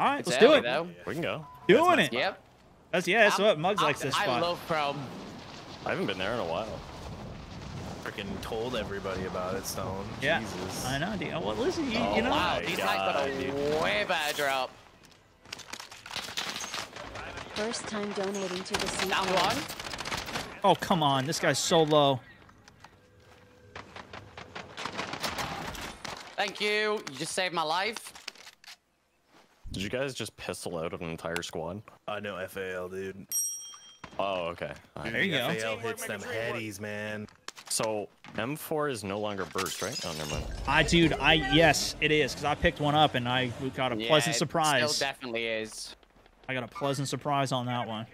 All right, It's let's do it. though. We can go. Doing it. Yep. That's yeah. That's I'm- what Mugs I'm- likes this I spot. love Chrome. I haven't been there in a while. Freaking told everybody about it, Stone. yeah, Jesus. I know. dude. Well, listen, you, Oh, you know. Wow, my these guys got a way better drop. First time donating to the sea. Down one. Oh come on, this guy's so low. Thank you. You just saved my life. Did you guys just pistol out an entire squad? I know FAL, dude. Oh, okay. Alright. There you go. FAL hits them headies, man. So M4 is no longer burst, right? Oh, never mind. I dude, I yes, it is because I picked one up and I we got a Yeah, pleasant surprise. Still definitely is. I got a pleasant surprise on that one.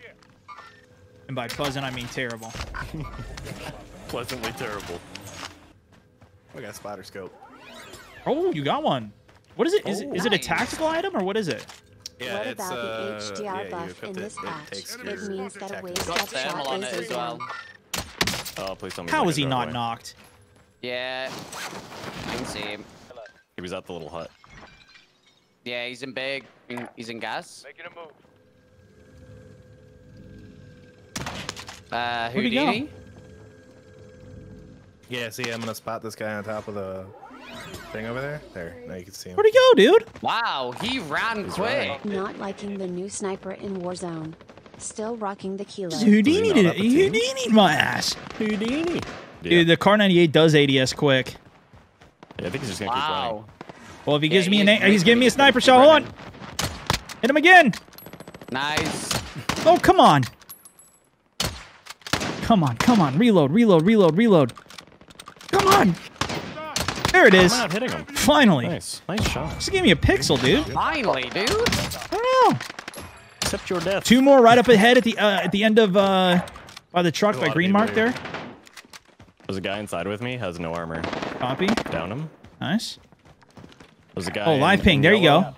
And by pleasant, I mean terrible. Pleasantly terrible. I got spider scope. Oh, you got one. What is it? Is, it, Oh. is it a tactical item or what is it? Yeah, what it's, about uh, the HDR yeah, buff in this patch? takes It means that a tactical- waste Got of shot on it is as well. Oh, please tell me. How was he not away. knocked? Yeah. I can see him. He was at the little hut. Yeah, he's in big. He's in gas. Making a move. Uh, Where'd he? Houdini. Yeah, see, I'm gonna spot this guy on top of the thing over there. There, now you can see him. Where'd he go, dude? Wow, he ran He's quick. running. Not liking the new sniper in Warzone. Still rocking the kilo. Houdini not did it. a team? Houdini my ass. Houdini. Yeah. Dude, the Kar 98 does ADS quick. Yeah, I think he's just gonna keep running. Wow. Well, if he Yeah, gives me he an, is a- he's giving me a sniper shot. Hold on. Hit him again. Nice. Oh, come on. Come on, come on. Reload, reload, reload, reload. Come on. There it is. I'm not hitting him. Finally. Nice. Nice shot. Just give me a pixel, dude. Finally, dude. I don't know. Accept your death. Two more right up ahead at the uh, at the end of uh by the truck There's by green mark here. there. There's a guy inside with me. Has no armor. Copy. Down him. Nice. There's a guy. Oh, live ping. There you yellow. go.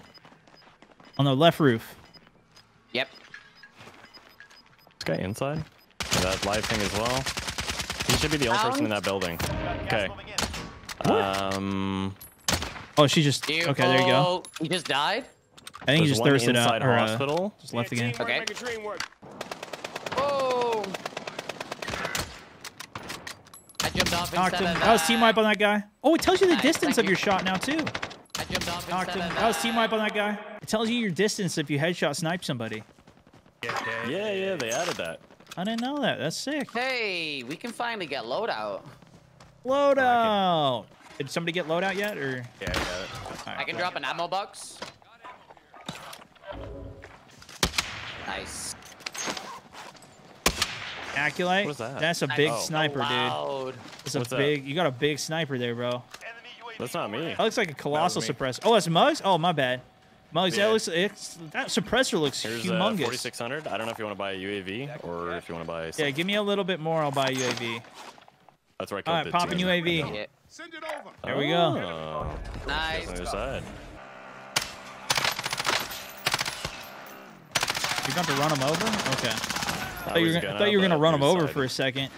On the left roof. Yep. This guy inside. That live ping as well. He should be the only person in that building. Okay. Um. Oh, she just okay. There you go. Beautiful. He just died. I think he just thirsted out inside or uh, hospital. just left the game. Okay. Make a dream work. Oh. I jumped off Knocked instead him. of That was team wipe on that guy. Oh, it tells you the Nice, distance thank of you. your shot now too. I jumped off Knocked instead him. of That was team wipe on that guy. It tells you your distance if you headshot snipe somebody. Yeah, Yeah, yeah, they added that. I didn't know that. That's sick. Hey, we can finally get loadout. Loadout. Did somebody get loadout yet, or? Yeah, I got it. I can drop an ammo box. Nice. Aculite. What is that? That's a big Oh. sniper, dude. Loud. That's a What's that? big. You got a big sniper there, bro. That's not me. That looks like a colossal me. suppressor. Oh, that's Mugs. Oh, my bad. Mugs. That Yeah. looks. It's, that suppressor looks Here's uh, humongous. 4600. I don't know if you want to buy a UAV or if you want to buy. yeah, give me a little bit more. I'll buy a UAV. That's where I killed right, the popping two. UAV. Yeah. Send it over. There we go. Oh, Nice. on the other side. You're going to run him over? Okay. I thought you were, gonna- gonna, thought you were gonna run him we over decided- for a second.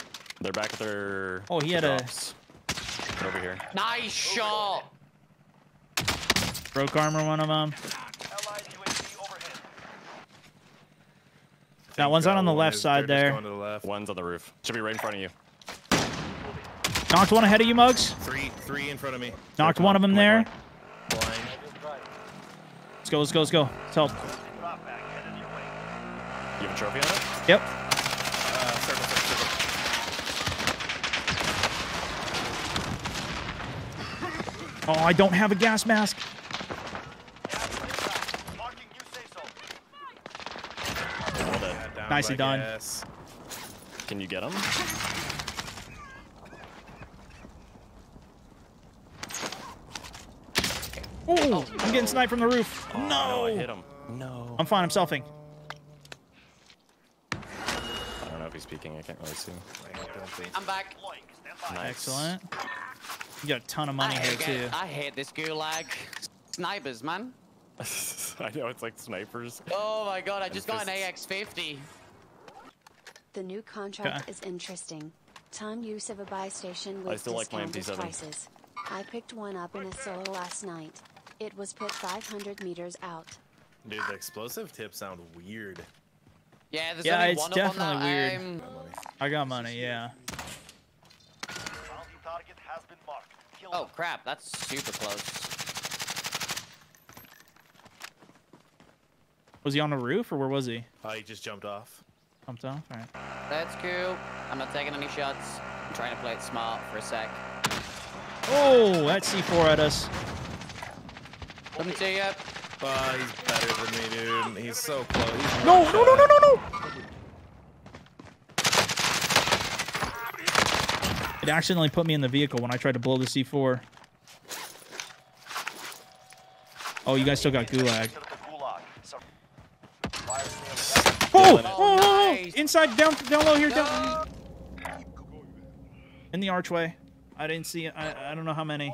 They're back at their. Oh, he had a- drops. Get over here. Nice shot. Broke armor, one of them. Allied That one's out uh, on the left side there. The left. One's on the roof. Should be right in front of you. Knocked one ahead of you, Mugs. Three, three in front of me. Knocked one of them there. Blind. Let's go, let's go, let's go. Let's help. Drop back headed your way. You have a trophy on it? Yep. Uh, circle, circle, circle. Oh, I don't have a gas mask. Marking you say so. Well done. Yeah, down Nicely done. Can you get him? Oh, I'm getting sniped from the roof. Oh, no. I hit him. No. I'm fine. I'm selfing. I don't know if he's speaking. I can't really see. I got them, please. I'm back. Deploying. Stand by. Nice. Excellent. You got a ton of money I here hate, too. I hate this gulag. Snipers, man. I know it's like snipers. Oh my god, I just got an. AX-50. The new contract Okay. is interesting. Ton use of a buy station I with still like my discounted MP7. prices. I picked one up in a solo last night. It was put 500 meters out. Dude, the explosive tips sound weird. Yeah, there's Yeah, only it's one up on definitely weird. Got money. I got money, yeah. Bounty target has been marked. Kill Oh crap, that's super close. Was he on the roof or where was he? Oh, he just jumped off. Pumped off? All right. That's cool. I'm not taking any shots. I'm trying to play it smart for a sec. Oh, that C4 at us. Coming to you. Oh, he's better than me, dude. He's so close. He's No, no, no, no, no, no! It accidentally put me in the vehicle when I tried to blow the C4. Oh, you guys still got gulag. Exit the gulag. Some- Fire sale Oh, oh, oh, oh, oh, oh, oh. inside, down, down low here, down. In the archway. I didn't see it. I, I don't know how many.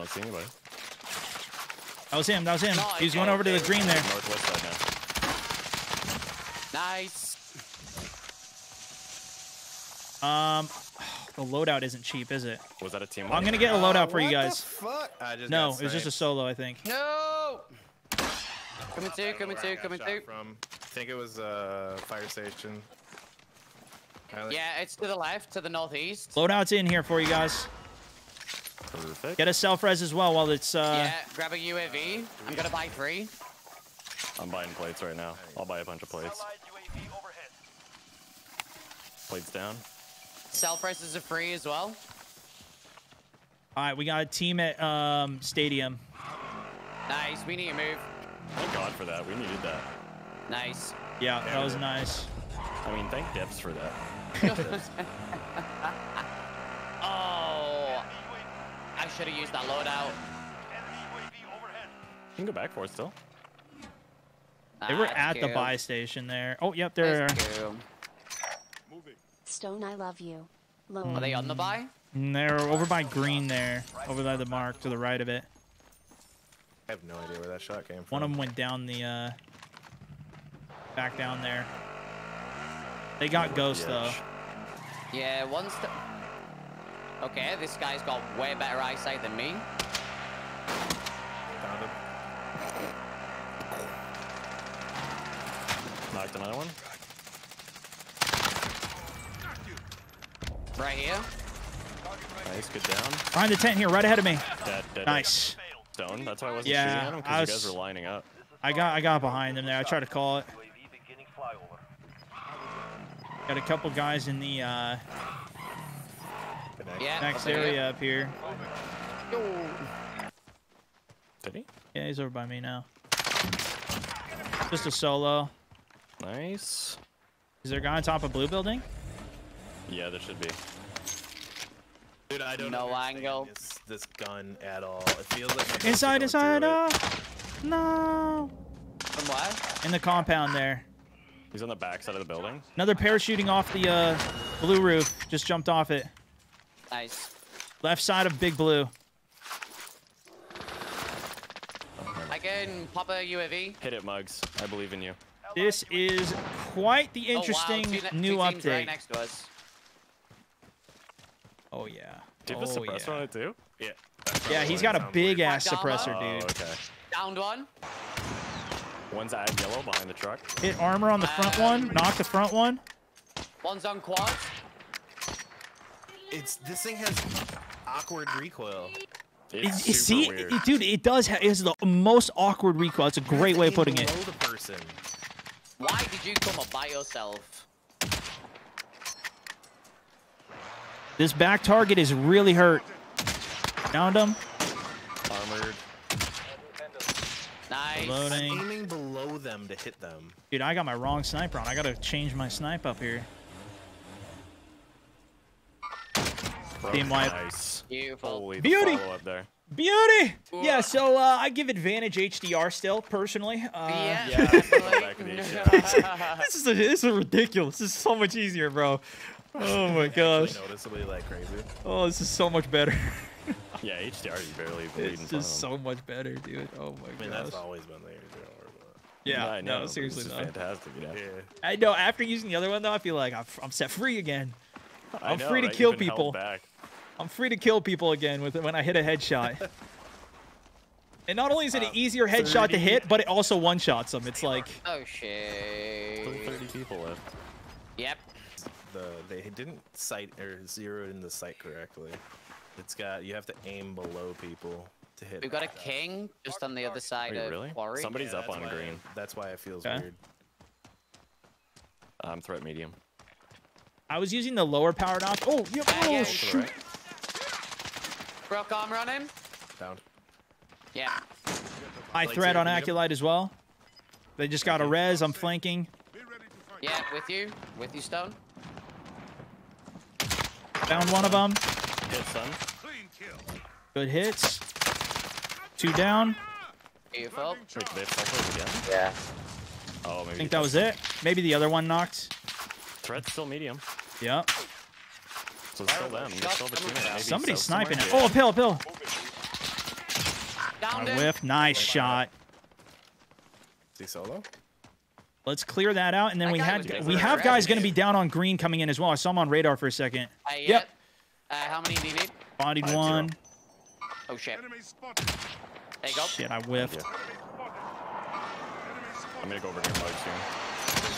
I don't see anybody. That was him. That was him. Nice. He was going over to the green there. Northwest side now. Nice. Um, the loadout isn't cheap, is it? Was that a team? I'm gonna get a loadout for you What the guys. fuck? I just No, it was just a solo, I think. No. Coming to, I don't know coming where I to, coming shot to. From. I think it was uh, fire station. I Yeah, it's to the left, to the northeast. Loadout's in here for you guys. Perfect. Get a self res as well while it's uh. yeah, grab a UAV. I'm gonna buy three. I'm buying plates right now. I'll buy a bunch of plates. Allied UAV overhead. Plates down. Cell prices are free as well. All right, we got a team at um stadium. Nice. We need to move. Thank God for that. We needed that. Nice. Yeah, that was nice. I mean, thank Dips for that. Oh, I should have used that loadout. Enemy UAV overhead. You can go back for it still. They were Ah, at the buy station there. Oh, yep, they're cool. Stone, I love you. Low. Are they on the buy? they're over by green there, over by the mark to the right of it. I have no idea where that shot came from. One of them went down the uh back down there. They got ghost though. Bitch. Yeah, one's. The... Okay, this guy's got way better eyesight than me. Found him. Knocked another one. Right here. Nice, good down. Behind the tent here, right ahead of me. Dead, dead. Nice. Stone. That's why I wasn't Yeah, shooting at him I because you was- guys were lining up. I got I got behind them there. I tried to call it. UAV beginning flyover. Got a couple guys in the uh Good. Yeah. next over here. area up here. Did he? Yeah, he's over by me now. Just a solo. Nice. Is there a guy on top of blue building? Yeah, there should be. Dude, I don't No understand angle. This, this gun at all. It feels like Inside, inside, going uh, no. From where? In the compound there. He's on the back side of the building. Another parachuting off the uh, blue roof. Just jumped off it. Nice. Left side of big blue. I can pop a UAV. Hit it, Mugs. I believe in you. This is quite the Oh, wow, interesting two ne- new two teams update. Right next to us. Oh yeah. Do you have a oh, suppressor yeah. on it too? Yeah. that's Yeah, probably he's why got a big weird. ass Down low? suppressor, Oh, dude. okay. Downed one. One's at yellow behind the truck. Hit armor on the front uh, one. Knock the front one. One's on quad. It's this thing has awkward recoil. It's It- it- super see, weird. it- dude, it does. Ha- it's the most awkward recoil. It's a great way of putting it. Below the person. Why did you come up by yourself? This back target is really hurt. Downed him. Armored. Nice. Loading. Aiming below them to hit them. Dude, I got my wrong sniper on. I gotta change my snipe up here. Team wipe. Nice. Beautiful. Holy Beauty. follow-up there. Beauty. Yeah. So uh, I give advantage HDR still personally. Uh, yeah. yeah, definitely. back to the HDR. This is a, this is ridiculous. This is so much easier, bro. Oh my gosh. Noticeably like crazy. Oh, this is so much better. Yeah, HDR, you barely bleed in It's just so much better, dude. Oh my I mean, gosh. that's always been there. But... Yeah. I know. no, seriously This is though. fantastic, you know? Yeah. I know. After using the other one though, I feel like I'm, I'm set free again. I I'm know, free to right? You've kill people. Back. I'm free to kill people again with when I hit a headshot. and not only is it an easier headshot to hit, but it also one shots them. It's like Oh Still shit. 30 people left. Yep. The they didn't sight or zero in the sight correctly. It's got you have to aim below people to hit. We've got a that. king just on the other side Wait, of really? quarry. Somebody's up on why- green. That's why it feels Okay. weird. I'm threat medium. I was using the lower power knock. Oh, yep. Ah, Oh, yeah. To shoot. right. Broke armor on him. Down. Yeah. High threat on you Aculite as well. They just got a res. I'm flanking. Yeah, with you. With you, Stone. Down one of them. Hit son. Good hits. Two down. Beautiful. Wait, they have self again? Yeah. Oh, maybe. I think that was it. Maybe the other one knocked. Threat's still medium. Yep. So it's still them. They still have a teammate. Somebody's sniping it. Yeah. Oh, uphill, uphill. Downed A him. whiff. Nice shot. Is he solo? Let's clear that out, and then That we had we have a guys going to be down on green coming in as well. I saw him on radar for a second. Uh, yeah. Yep. Uh, how many do you need? Bodied Five zero. one. Oh shit. There you go. Shit, I whiffed. Yeah. I'm gonna go over here mode soon.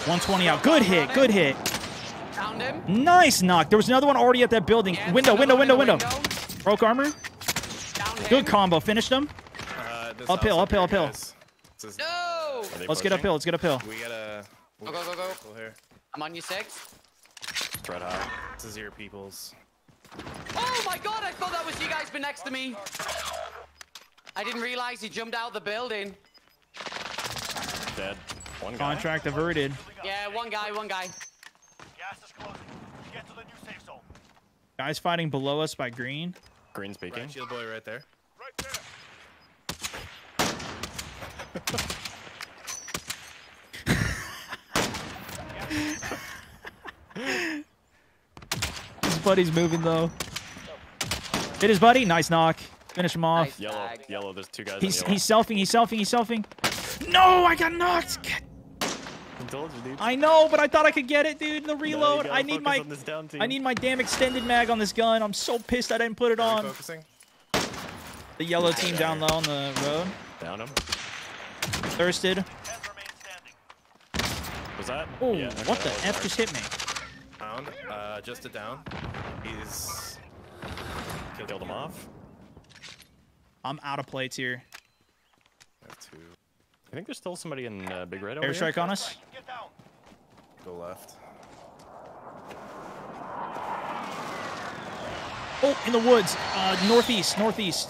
120 out. Good hit. Good hit. Downed him. Nice knock. There was another one already at that building. Yeah, window, another window, window, window. Broke armor. Good combo. Finished him. Uh, this Uphill, house up uphill, uphill. guys. Is- No. Let's get pushing? uphill. Let's get uphill. We gotta. Go, go, go, go. Go here. I'm on you six. Threat high. This is your people's. Oh my god, I thought that was you guys been next to me. I didn't realize he jumped out of the building. Dead. One guy. Contract averted. Yeah, one guy, one guy. Gas is closing. Get to the new safe zone. Guys fighting below us by green. Green speaking. Right, shield boy right there. Right there. His buddy's moving though. Hit his buddy. Nice knock. Finish him off. Nice. Yellow. Yellow. There's two guys. He's in he's selfing. He's selfing. He's selfing. No, I got knocked. God, I told you, dude. I know, but I thought I could get it, dude. The reload. gotta I need my this down team. I need my damn extended mag on this gun. I'm so pissed I didn't put it Are on. focusing? The yellow team down low on the road. Down him. Thirsted. Ten remain standing. Was that? Oh, Yeah, what the f hard. just hit me? Down. Uh, just a down. He's. Killed him off. I'm out of plates here. Have to I think there's still somebody in uh, Big Red over here. Airstrike on us. Get down. go left. Oh, in the woods. Uh, northeast, northeast.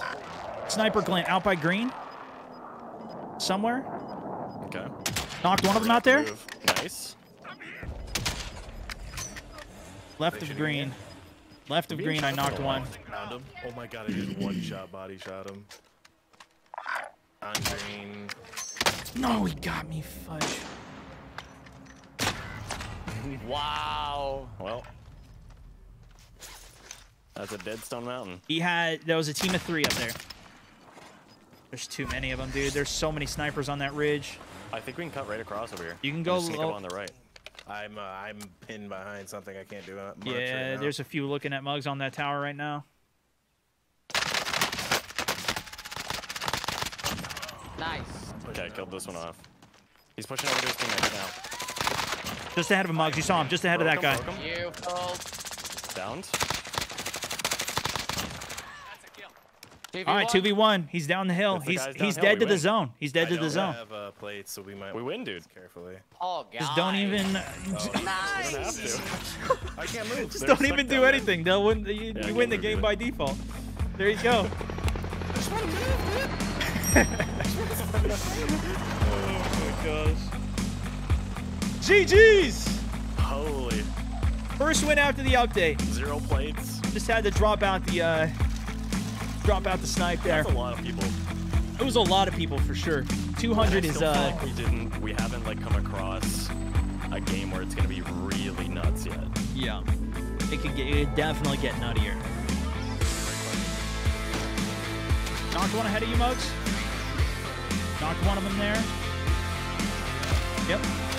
Sniper glint out by green. Somewhere. Okay. Knocked one of them out there. Move. Nice. Left of green. again? Left of green, I knocked from one. Found him. Oh my god, I just one shot body shot him. On green. No, he got me, fudge. Wow. Well. That's a dead Stone Mountain. He had, there was a team of three up there. There's too many of them, dude. There's so many snipers on that ridge. I think we can cut right across over here. You can go sneak low- up on the right. I'm uh, I'm pinned behind something I can't do much yeah, right now. there's a few looking at mugs on that tower right now. Nice. Okay, killed this one off. He's pushing over to his teammate now. Just ahead of him, mugs. You saw him. Just ahead of that Broke guy. him, broke him. Beautiful. Downed. All right, 2v1. He's down the hill. He's guy's he's downhill, dead we to the zone. He's dead I to the don't zone. have uh, plates, so we might We win, dude. carefully. Oh, God. Just don't even Nice. I can't move. just They're don't even do there. anything. They'll win. You, Yeah, you win the game by default. There you go. oh my gosh. GG's. Holy. First win after the update. Zero plates. Just had to drop out the uh, drop out the snipe there. That's a lot of people. It was a lot of people for sure. 200 I is uh. like we didn't. We haven't like come across a game where it's gonna be really nuts yet. Yeah. It could get it definitely get nuttier. Knocked one ahead of you, Mugs. Knocked one of them there. Yep.